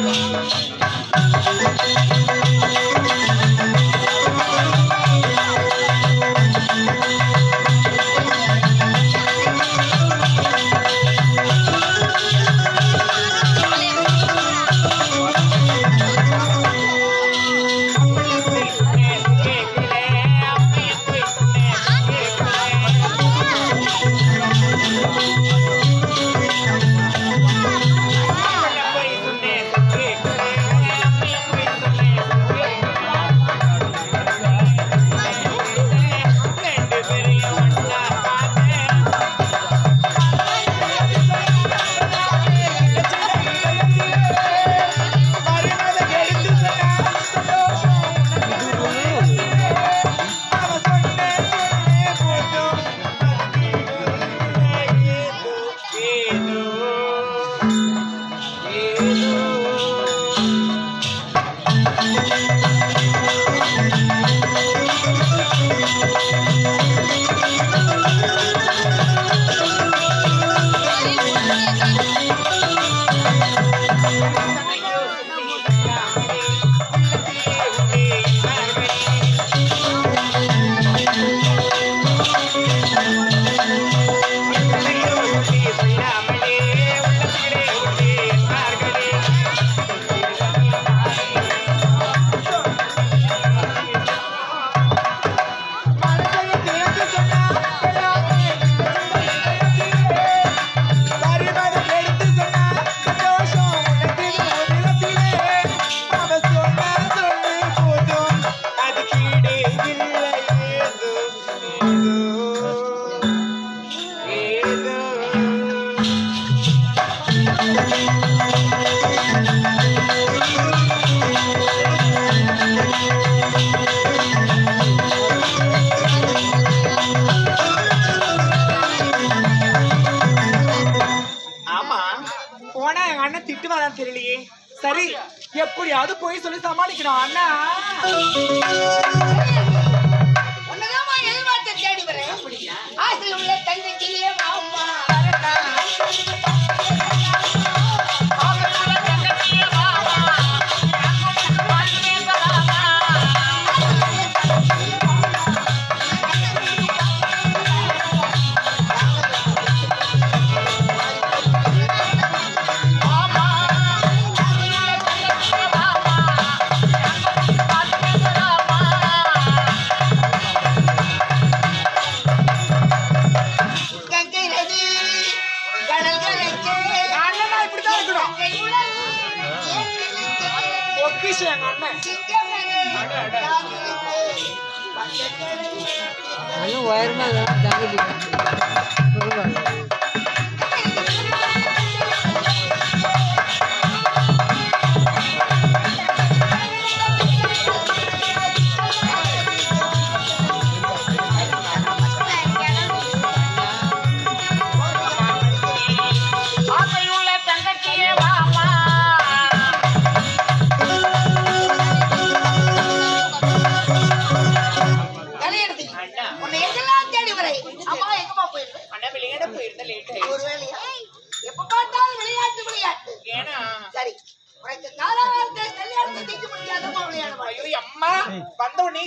Thank you. அண்ணன் திட்டுவாதான் தெரியலையே. சரி எப்படியாவது போய் சொல்லி சமாளிக்கணும் அண்ணா. உன்னதான் எதிர்பார்த்த தேடி வரேன். ஆசையில் உள்ள தங்கச்சியே वायर में जाने दी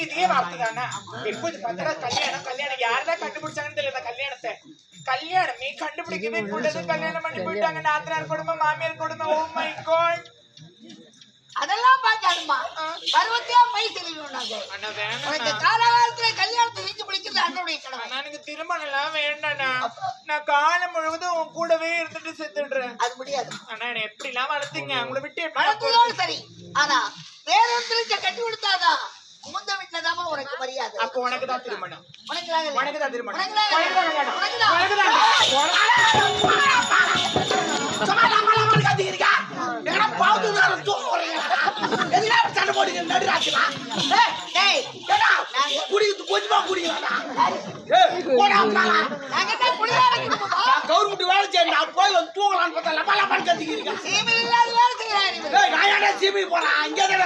இதே வார்த்தை தானே எப்போது பார்த்தா கல்யாணம் கல்யாணம். யார்தான் கண்டுபிடிச்சாங்கன்னு தெரியல கல்யாணத்தை. கல்யாணமே கண்டுபிடிக்கவே கூடாது. கல்யாணம் பண்ணி போயிட்டாங்க. நாத்தனார் குடும்பம் மாமியார் குடும்பம். ஓ மை காட் அதெல்லாம் பார்க்காதும்மா. பருவத்தையா மை வேணாம் காலகாலத்துல கல்யாணத்தை தீர்க்க பிடிக்கிறது அண்ணனுடைய கடமை. எனக்கு திருமணம் எல்லாம் வேண்டாண்ணா. நான் காலம் முழுவதும் உன் கூடவே இருந்துட்டு செத்துடுறேன். அது முடியாது. அண்ணா என்ன எப்படி எல்லாம் வளர்த்தீங்க உங்களை விட்டு நான்? வளர்த்ததோடு சரி. ஆனா வேற ஒருத்தருக்கு கட்டி கொடுத்தாதான் முந்த வீட்டுலதாம்மா உனக்கு மரியாதை. அப்போ உனக்கு தான் திருமணம். தான் திருமணம்? கவர்மெண்ட் வேலை செய்யணும் போய் வந்து தூங்கலான்னு பார்த்தா லப்பா லப்பான்னு கத்திக்கிறீங்க நான் போறேன்? அங்கே தானே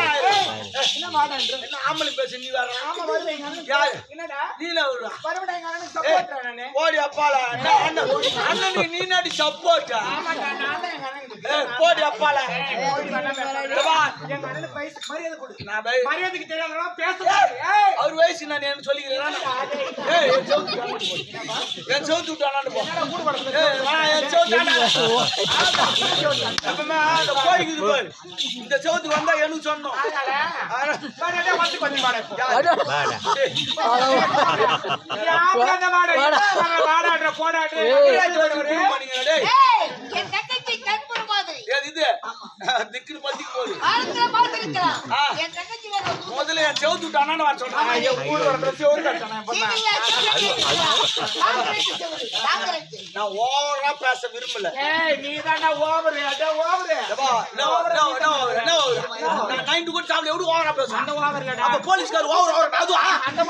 என்ன ஆம்பளை பேச நீ வேற ஆமா, வருவேன் எங்க அண்ணனுக்கு. யாரு? என்னடா? நீல வருவா? வருவடா எங்க அண்ணனுக்கு support ஆ நானு. போடி அப்பால அண்ணன் அண்ணன் நீ நாடி சப்போர்ட் ஆமாடா, நான் தான் எங்க அண்ணனுக்கு போடி அப்பால அண்ணனுக்கு வயசு மரியாதை கொடு. நான் பை- மரியாதைக்கு தெரியாதவங்க பேசக்கூடாது. ஏய், அவர் வயசு நான் என்ன சொல்லிக்கிறேன் ஏய் என் சவுத்து. என் சவுத்து விட்டானான்னு போ. ஏய் நான் என் சவுத்து எப்பவுமே அந்த போய்க்குது பாரு. இந்த சவுத்துக்கு வந்தா எனக்கு சொன்னோம். அதனால, இது திக்குன்னு பத்திக்கு போகுது முதல்ல என் செவுத்து வர சொல்றேன். என். நான் ஓவரா பேச விரும்பல. ஏய், நீதான்டா over, அதான் over. எப்பா, என்ன over, என்ன over, என்ன over, என்ன over? நான் நைன்டி கூட சாப்பிட எப்படி ஓவரா பேசுவேன்? அந்த over இல்லடா. அப்ப போலீஸ்கார் ஓவர் ஓவர் அதுவா? அந்த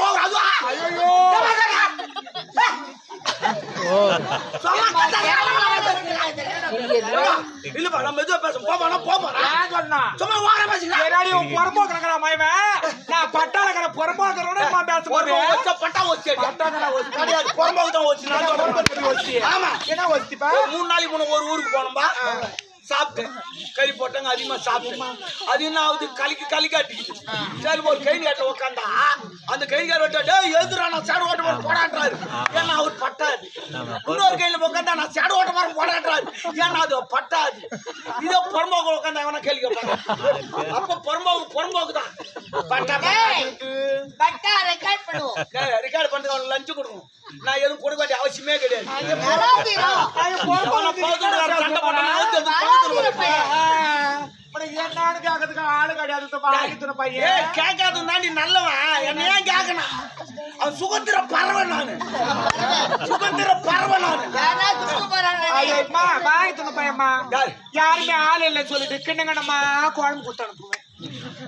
ஓவர் அதுவா? ஐயோ. இல்லப்பா நம்ம எதுவும் பேச போமா போமா நான் சொன்னா. சும்மா ஓவரா பேசுங்க ஏறாடி உன் பொறம்போக்கு இருக்கிற மயமே. நான் பட்டாளக்கார புறம்பாக்குறோட அம்மா பேச வச்சா பட்டா வச்சு கிடையாது பொறம்போக்கு தான் வச்சு நான் சொல்றேன். ஆமா. என்ன ஒத்திப்பா ஒரு மூணு நாளைக்கு ஒரு ஊருக்கு போனோம்பா. சாப்பிட்டேன். கறி போட்டாங்க அதிகமா சாப்பிட்டேன். அது என்ன ஆகுது? கலிக்கு கலிக்கு அடிக்குது. சரி ஒரு கை கேட்ட உட்காந்தா அந்த கைகார வெட்ட டேய் எழுதுறா நான் சேடு ஓட்ட மாதிரி போடான்றாரு. ஏன்னா அவர் பட்டாது இன்னொரு கையில உட்காந்தா நான் சேடு ஓட்ட மாதிரி போடான்றாரு. ஏன்னா அது பட்டாது இதோ புறம்போக்கு உட்காந்தா அவனா கேள்வி கேட்பாங்க அப்ப புறம்போக்கு புறம்போக்கு தான். பட்டா ஏய், பட்டா ரெக்கார்ட் பண்ணுவோம். ரெக்கார்ட் பண்ணிட்டு அவனுக்கு லஞ்சு கொடுக்கணும். நான் எதுவும் கொடுக்க வேண்டிய அவசியமே கிடையாது. ஆளு கிடையாது. வாங்கித்துன ஏய், பையன். கேட்காத தாண்டி நல்லவன். என்ன ஏன் கேட்கணும் அவன் சுகந்திர பறவை நானு. சுகந்திர பறவை நானு? யாருமே ஆள் இல்லைன்னு சொல்லிட்டு கிண்ணங்கண்ணம்மா குழம்பு குத்து அனுப்புவேன்.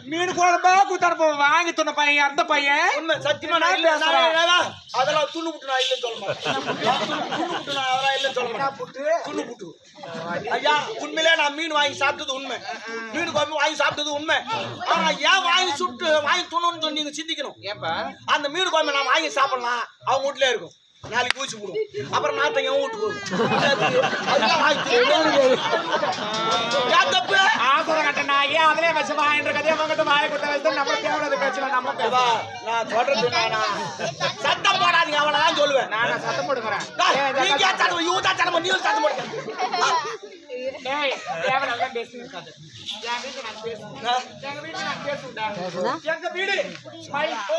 மீன் குழம்பா குத்து அனுப்புவேன் வாங்கி துண்ண பையன் அந்த பையன். உண்மை சத்தியமா நான் நான் அதெல்லாம் துண்ணு புட்டு நான் இல்லைன்னு சொல்ல மாட்டேன். துண்ணு- துண்ணு புட்டு நான் அதெல்லாம் இல்லைன்னு சொல்ல மாட்டேன். புட்டு? துண்ணு புட்டு. ஐயா உண்மையிலே நான் மீன் வாங்கி சாப்பிட்டது உண்மை. மீன் குழம்பு வாங்கி சாப்பிட்டது உண்மை. ஆனா ஏன் வாங்கி சுட்டு வாங்கி துணுன்னு சொல்லி நீங்க சிந்திக்கணும்? ஏப்பா அந்த மீன் குழம்பு நான் வாங்கி சாப்பிடலாம். அவங்க வீட்லயே இருக்கும். நாளைக்கு ஊசி போடும். அப்புறம் நாத்தங்க வீட்டு போகும் அதெல்லாம் வாங்கி தின்னு. ஏன் தப்பு ஆசுரம் கட்ட நாயே அதிலே வச்சு வாங்கிட்டு கதையை வாங்கிட்டு வாயை கொடுத்த வச்சு நம்ம தேவையான பேசலாம் நம்ம வா, பேசலாம் நான் சொல்றது நானா சத்தம் போடாதீங்க அவ்வளவுதான் சொல்லுவேன். நான் சத்தம் போடுங்கிறேன் டேய், நீங்க ஏன் சத்தம் இவங்க தான் சத்தம் நீங்க சத்தம் போடுங்க. எங்க வீடு? My O?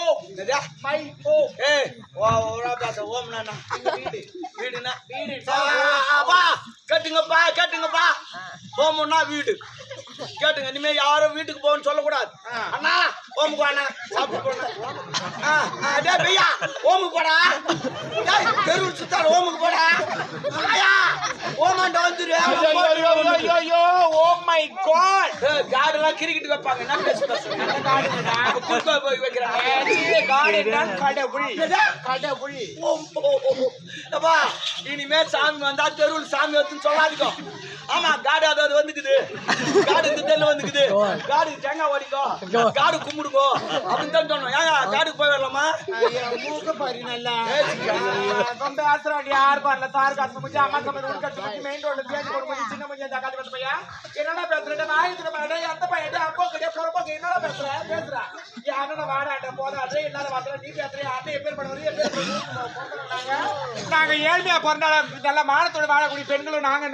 மை ஓ ஏய் வா ஓரா பேச. ஓம் நானா வீடு. வீடுனா? வீடு. வா கேட்டுங்கப்பா கேட்டுங்கப்பா. ஓமுன்னா வீடு. கேட்டுங்க இனிமே யாரும் வீட்டுக்கு போகணும்னு சொல்லக்கூடாது. அண்ணா ஓமுக்கு வாண்ணா சாப்பிட்டு போனா டேய் பையா ஓமுக்கு போடா டேய் தெருவில் சுத்தார் ஓமுக்கு போடா ஆயா ஓமாண்ட வந்துரு ஐயோ ஓ மை காட் கிரிக்கெட் வைப்பாங்க. என்ன பேச பேசுறேன் குறுக்க போய் வைக்கிறாங்க கடவுள். கடவுள். அப்பா இனிமே சாமி வந்தா தெருவில் சாமி வருதுன்னு சொல்லாதீங்க. ஆமா காடு அதாவது வந்துக்குது. காடு இந்த தெருல வந்துக்குது. காடு தேங்காய் ஓடிக்கோ. காடு கும்பிடுங்கோ அப்படின்னு தான் சொன்னோம் ஏங்க காடுக்கு போய் வரலாமா? மூக்க பாரு நல்லா. பேசிக்க. ரொம்ப ஆசிரம் யார் பாருல? தார் காசு முடிஞ்சு அம்மா கட்டு முடிஞ்சு மெயின் ரோட்ல தேடி போட சின்ன முடிஞ்சு தக்காளி பத்து பையன் என்னடா பேசுறேன் வாங்கிட்டு மேடம் எந்த பையன் அப்போ கிடையாது புறப்போக்கு என்னடா பேசுற? பேசுறா. யாரோட வாடாட்ட போதாட்டு எல்லாரும் வாசல நீ பேசுறிய? அண்ணன் எப்பேர் பண்ணுறது நாங்க ஏழ்மையா பிறந்தாலும் நல்ல மானத்தோட வாழக்கூடிய பெண்களும் நாங்க